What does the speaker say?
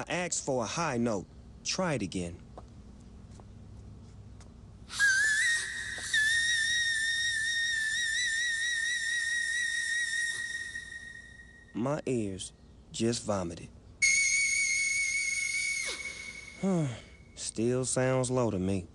I asked for a high note. Try it again. My ears just vomited. Hmm, still sounds low to me.